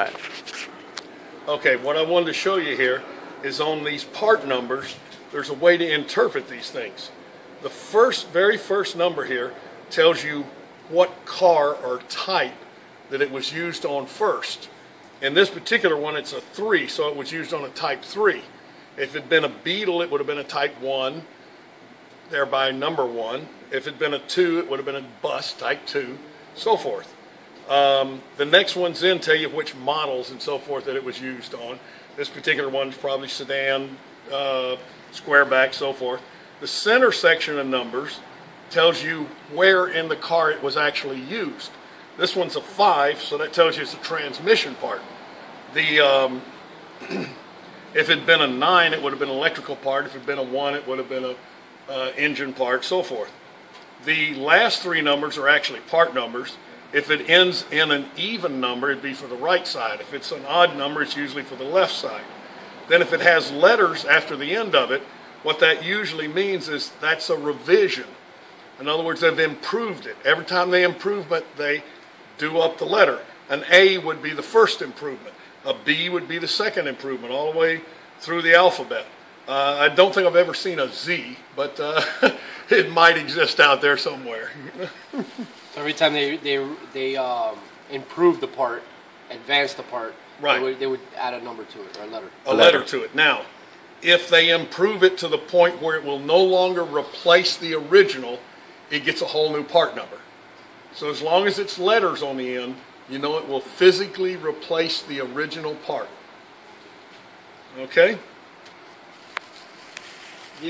Right. Okay, what I wanted to show you here is on these part numbers, there's a way to interpret these things. The first, very first number here tells you what car or type that it was used on first. In this particular one, it's a 3, so it was used on a type 3. If it had been a Beetle, it would have been a type 1, thereby number 1. If it had been a 2, it would have been a bus, type 2, so forth. Um, the next ones then tell you which models and so forth that it was used on. This particular one's probably sedan, uh, squareback, so forth. The center section of numbers tells you where in the car it was actually used. This one's a 5, so that tells you it's a transmission part. The um, If it had been a 9, it would have been an electrical part. If it had been a 1, it would have been a uh, engine part, so forth. The last three numbers are actually part numbers. If it ends in an even number, it'd be for the right side. If it's an odd number, it's usually for the left side. Then if it has letters after the end of it, what that usually means is that's a revision. In other words, they've improved it. Every time they improve it, they do up the letter. An A would be the first improvement. A B would be the second improvement, all the way through the alphabet. Uh, I don't think I've ever seen a Z, but uh, it might exist out there somewhere. So every time they they they um, improve the part, advance the part, Right. They would, they would add a number to it or a letter. a letter to it. Now, if they improve it to the point where it will no longer replace the original, it gets a whole new part number. So as long as it's letters on the end, you know it will physically replace the original part. Okay?